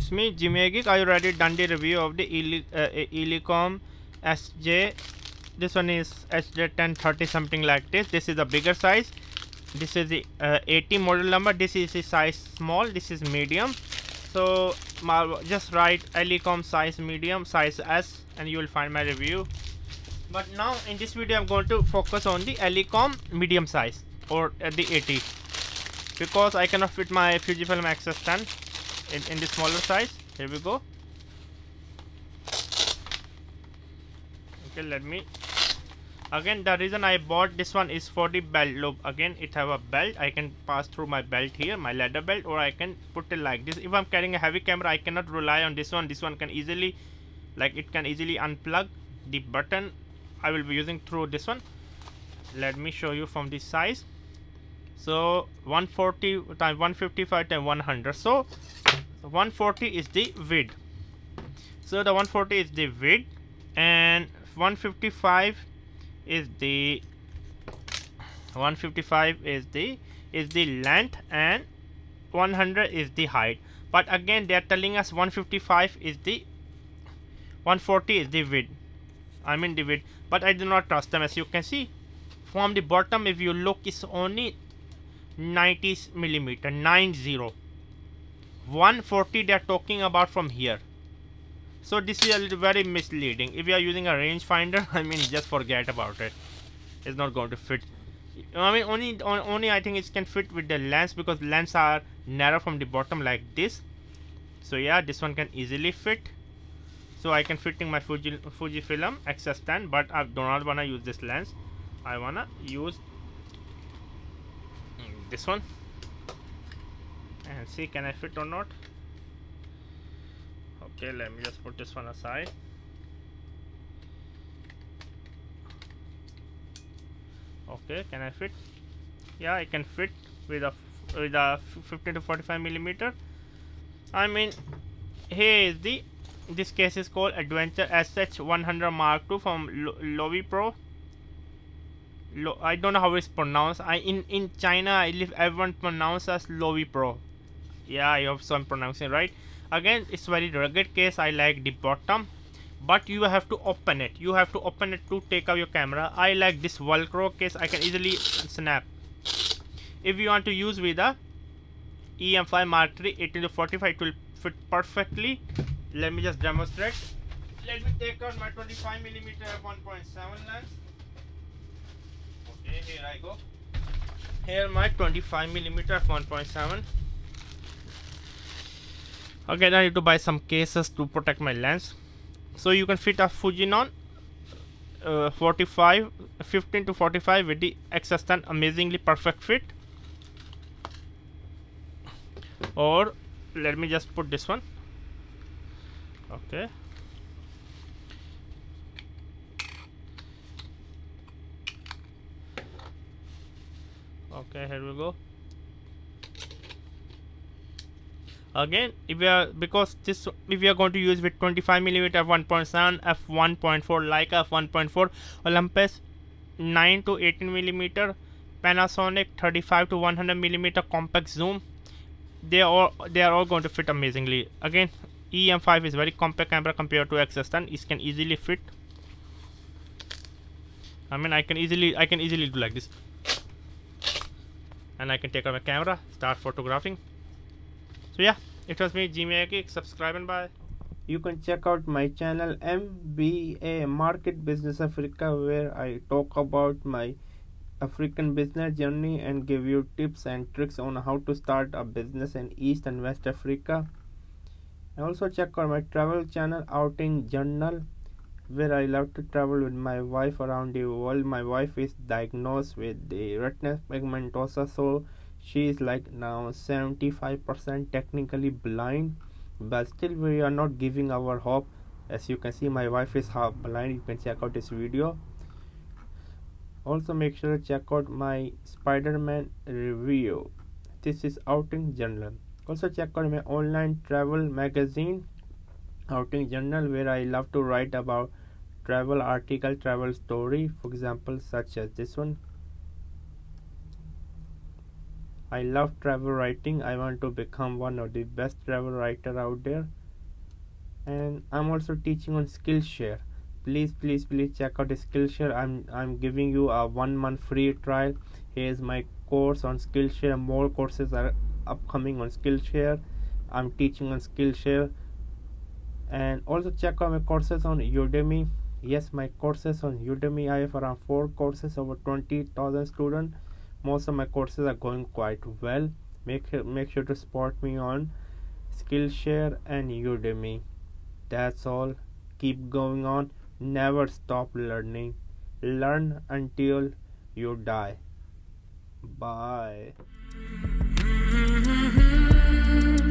Jimmy Geek I already done the review of the Eli uh, Elecom SJ this one is SJ1030 something like this. This is a bigger size. This is the uh, 80 model number. This is the size small. This is medium. So just write Elecom size medium size S and you will find my review. But now in this video I'm going to focus on the Elecom medium size or uh, the 80 because I cannot fit my Fujifilm X10 in, in the smaller size. Here we go. Okay let me. Again the reason I bought this one is for the belt loop. Again it have a belt. I can pass through my belt here my leather belt or I can put it like this. If I'm carrying a heavy camera I cannot rely on this one. This one can easily like it can easily unplug the button. I will be using through this one. Let me show you from this size so 140 times 155 times 100 so 140 is the width. So the 140 is the width and 155 is the 155 is the is the length and 100 is the height. But again they are telling us 155 is the 140 is the width. I mean the width. But I do not trust them. As you can see from the bottom if you look it's only 90 millimeter 90 140 they are talking about from here. So this is a very misleading. If you are using a rangefinder I mean just forget about it. It's not going to fit. I mean only only I think it can fit with the lens because lens are narrow from the bottom like this. So yeah this one can easily fit. So I can fit in my Fuji Fujifilm X10 but I do not wanna use this lens. I wanna use this one. And see can I fit or not? Okay let me just put this one aside. Okay can I fit? Yeah I can fit with a with a 15 to 45 millimeter. I mean here is the this case is called Adventure SH100 Mark II from Lovi Pro. Lo I don't know how it's pronounced. I in in China I live everyone pronounces as Lovi Pro. Yeah I hope so I'm pronouncing right. Again it's very rugged case. I like the bottom but you have to open it. You have to open it to take out your camera. I like this velcro case. I can easily snap. If you want to use with a EM5 Mark III 18 to 45 it will fit perfectly. Let me just demonstrate. Let me take out my 25 millimeter f1.7 lens here I go. Here my 25 millimeter f1.7 again I need to buy some cases to protect my lens. So you can fit a Fujinon uh, 45 15 to 45 with the X10 amazingly perfect fit. Or let me just put this one. Okay okay here we go. Again if we are because this if we are going to use with 25 millimeter f1.7 f1.4 like f1.4 olympus 9 to 18 millimeter panasonic 35 to 100 millimeter compact zoom they are all they are all going to fit amazingly. Again em5 is very compact camera compared to x10 it can easily fit. I mean i can easily i can easily do like this and i can take out my camera start photographing. So yeah it was me Geek subscribe and bye. You can check out my channel MBA Market Business Africa where I talk about my African business journey and give you tips and tricks on how to start a business in East and West Africa. And also check out my travel channel Outing Journal where I love to travel with my wife around the world. My wife is diagnosed with the retinitis pigmentosa so she is like now 75% technically blind but still we are not giving our hope. As you can see my wife is half blind. You can check out this video. Also make sure to check out my spider-man review. This is outing journal also check out my online travel magazine outing journal where i love to write about travel article travel story for example such as this one I love travel writing. I want to become one of the best travel writer out there. And I'm also teaching on Skillshare. Please, please, please check out Skillshare. I'm I'm giving you a one month free trial. Here's my course on Skillshare. More courses are upcoming on Skillshare. I'm teaching on Skillshare. And also check out my courses on Udemy. Yes, my courses on Udemy. I have around four courses over 20,000 students. Most of my courses are going quite well. Make make sure to support me on skillshare and udemy. That's all. Keep going on. Never stop learning. Learn until you die. Bye